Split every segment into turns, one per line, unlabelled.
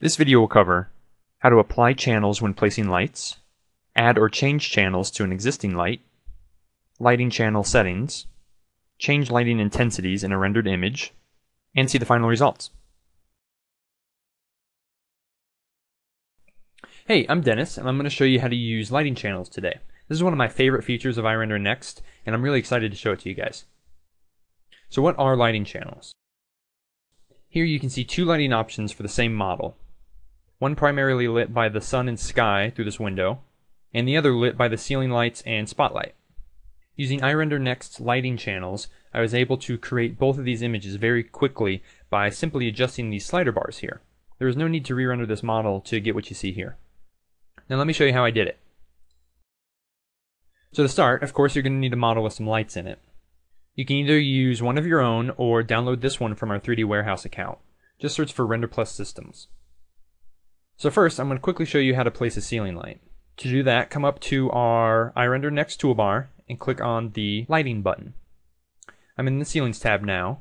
This video will cover how to apply channels when placing lights, add or change channels to an existing light, lighting channel settings, change lighting intensities in a rendered image, and see the final results. Hey, I'm Dennis, and I'm going to show you how to use lighting channels today. This is one of my favorite features of iRender nXt, and I'm really excited to show it to you guys. So what are lighting channels? Here you can see two lighting options for the same model. One primarily lit by the sun and sky through this window, and the other lit by the ceiling lights and spotlight. Using iRender nXt's lighting channels, I was able to create both of these images very quickly by simply adjusting these slider bars here. There is no need to re-render this model to get what you see here. Now let me show you how I did it. So to start, of course, you're going to need a model with some lights in it. You can either use one of your own or download this one from our 3D Warehouse account. Just search for Render Plus Systems. So first, I'm going to quickly show you how to place a ceiling light. To do that, come up to our iRender nXt toolbar and click on the Lighting button. I'm in the Ceilings tab now,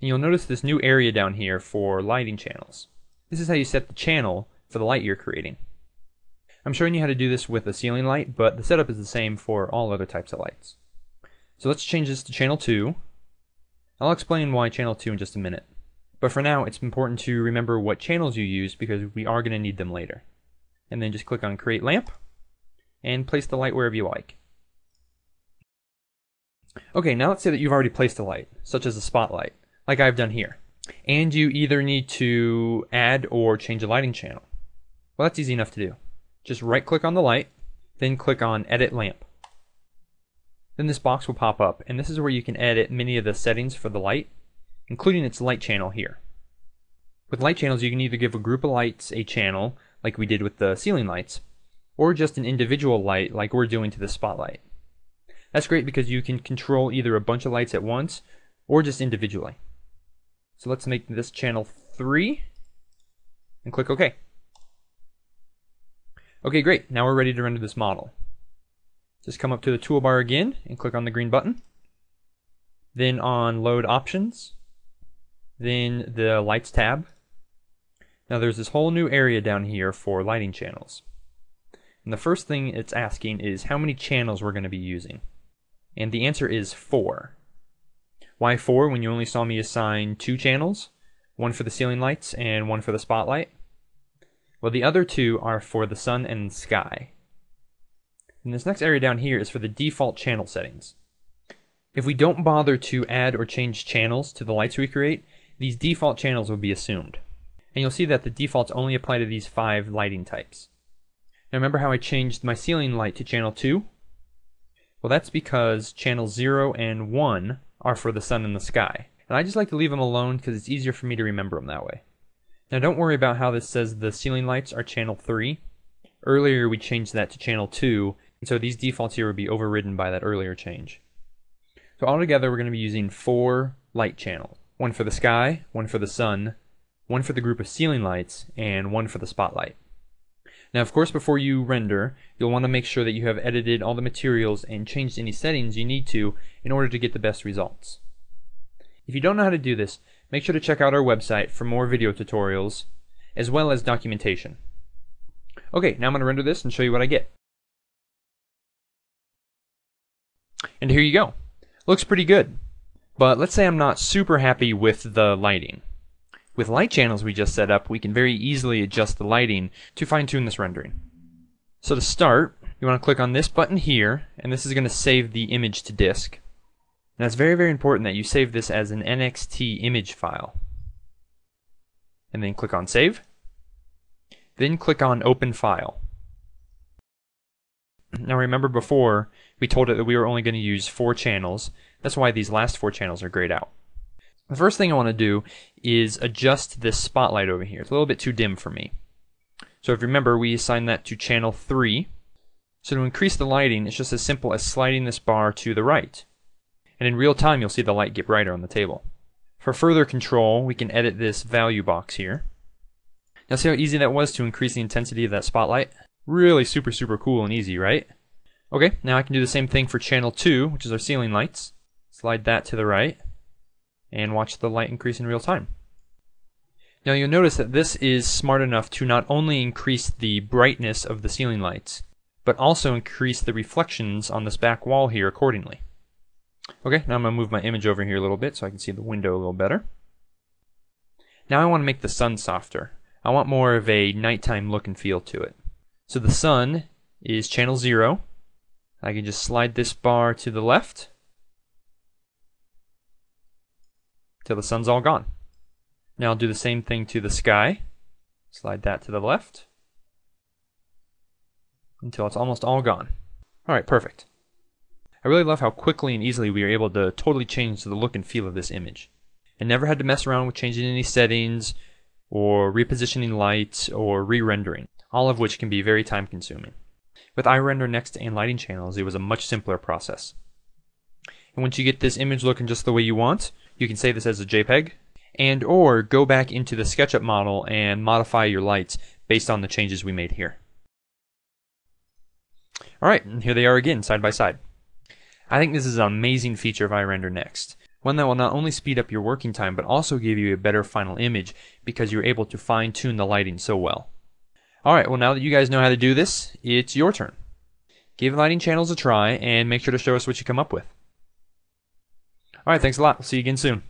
and you'll notice this new area down here for lighting channels. This is how you set the channel for the light you're creating. I'm showing you how to do this with a ceiling light, but the setup is the same for all other types of lights. So let's change this to channel 2. I'll explain why channel 2 in just a minute. But for now, it's important to remember what channels you use because we are going to need them later. And then just click on Create Lamp and place the light wherever you like. Okay, now let's say that you've already placed a light, such as a spotlight, like I've done here. And you either need to add or change a lighting channel. Well, that's easy enough to do. Just right click on the light, then click on Edit Lamp. Then this box will pop up, and this is where you can edit many of the settings for the light, including its light channel here. With light channels, you can either give a group of lights a channel, like we did with the ceiling lights, or just an individual light, like we're doing to the spotlight. That's great because you can control either a bunch of lights at once, or just individually. So let's make this channel 3, and click OK. Okay, great. Now we're ready to render this model. Just come up to the toolbar again and click on the green button. Then on Load Options. Then the Lights tab. Now there's this whole new area down here for lighting channels. And the first thing it's asking is how many channels we're going to be using. And the answer is 4. Why 4 when you only saw me assign two channels? One for the ceiling lights and one for the spotlight? Well, the other two are for the sun and sky. And this next area down here is for the default channel settings. If we don't bother to add or change channels to the lights we create, these default channels will be assumed. And you'll see that the defaults only apply to these five lighting types. Now remember how I changed my ceiling light to channel 2? Well that's because channels 0 and 1 are for the sun and the sky. And I just like to leave them alone because it's easier for me to remember them that way. Now don't worry about how this says the ceiling lights are channel 3. Earlier we changed that to channel 2 and so these defaults here would be overridden by that earlier change. So altogether, we're going to be using four light channels. One for the sky, one for the sun, one for the group of ceiling lights, and one for the spotlight. Now, of course, before you render, you'll want to make sure that you have edited all the materials and changed any settings you need to in order to get the best results. If you don't know how to do this, make sure to check out our website for more video tutorials, as well as documentation. Okay, now I'm going to render this and show you what I get. And here you go. Looks pretty good. But let's say I'm not super happy with the lighting. With light channels we just set up, we can very easily adjust the lighting to fine-tune this rendering. So to start, you want to click on this button here, and this is going to save the image to disk. Now it's very, very important that you save this as an NXT image file. And then click on Save. Then click on Open File. Now remember before, we told it that we were only going to use four channels. That's why these last four channels are grayed out. The first thing I want to do is adjust this spotlight over here. It's a little bit too dim for me. So if you remember, we assigned that to channel 3. So to increase the lighting, it's just as simple as sliding this bar to the right. And in real time, you'll see the light get brighter on the table. For further control, we can edit this value box here. Now see how easy that was to increase the intensity of that spotlight? Really super, super cool and easy, right? Okay, now I can do the same thing for channel 2, which is our ceiling lights. Slide that to the right, and watch the light increase in real time. Now you'll notice that this is smart enough to not only increase the brightness of the ceiling lights, but also increase the reflections on this back wall here accordingly. Okay, now I'm going to move my image over here a little bit so I can see the window a little better. Now I want to make the sun softer. I want more of a nighttime look and feel to it. So the sun is channel 0. I can just slide this bar to the left till the sun's all gone. Now I'll do the same thing to the sky. Slide that to the left until it's almost all gone. Alright, perfect. I really love how quickly and easily we were able to totally change the look and feel of this image. I never had to mess around with changing any settings, or repositioning lights, or re-rendering, all of which can be very time consuming. With iRender nXt and lighting channels, it was a much simpler process. And once you get this image looking just the way you want, you can save this as a JPEG, and or go back into the SketchUp model and modify your lights based on the changes we made here. Alright, and here they are again, side by side. I think this is an amazing feature of iRender nXt. One that will not only speed up your working time, but also give you a better final image because you're able to fine tune the lighting so well. Alright, well now that you guys know how to do this, it's your turn. Give lighting channels a try and make sure to show us what you come up with. Alright, thanks a lot. See you again soon.